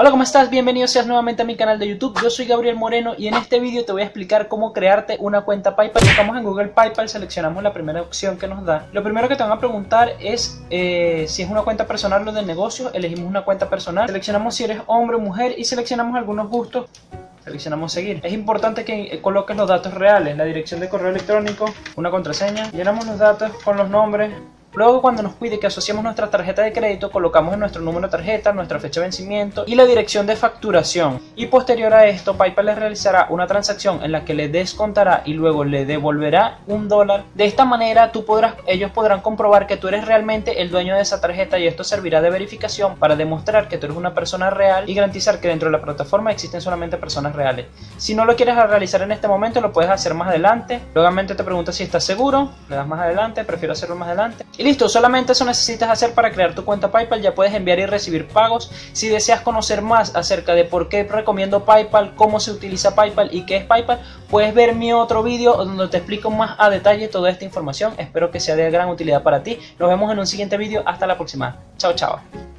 Hola, ¿cómo estás? Bienvenido seas nuevamente a mi canal de YouTube. Yo soy Gabriel Moreno y en este vídeo te voy a explicar cómo crearte una cuenta PayPal. Buscamos en Google PayPal, seleccionamos la primera opción que nos da. Lo primero que te van a preguntar es eh, si es una cuenta personal o de negocio. Elegimos una cuenta personal. Seleccionamos si eres hombre o mujer y seleccionamos algunos gustos seleccionamos seguir. Es importante que coloques los datos reales, la dirección de correo electrónico, una contraseña, llenamos los datos con los nombres, Luego cuando nos pide que asociemos nuestra tarjeta de crédito, colocamos en nuestro número de tarjeta, nuestra fecha de vencimiento y la dirección de facturación. Y posterior a esto, PayPal le realizará una transacción en la que le descontará y luego le devolverá un dólar. De esta manera, ellos podrán comprobar que tú eres realmente el dueño de esa tarjeta y esto servirá de verificación para demostrar que tú eres una persona real y garantizar que dentro de la plataforma existen solamente personas reales. Si no lo quieres realizar en este momento, lo puedes hacer más adelante. Luego te pregunta si estás seguro, le das más adelante, prefiero hacerlo más adelante y listo, solamente eso necesitas hacer para crear tu cuenta PayPal. Ya puedes enviar y recibir pagos. Si deseas conocer más acerca de por qué recomiendo PayPal, cómo se utiliza PayPal y qué es PayPal, puedes ver mi otro vídeo donde te explico más a detalle toda esta información. Espero que sea de gran utilidad para ti. Nos vemos en un siguiente vídeo. Hasta la próxima. Chao, chao.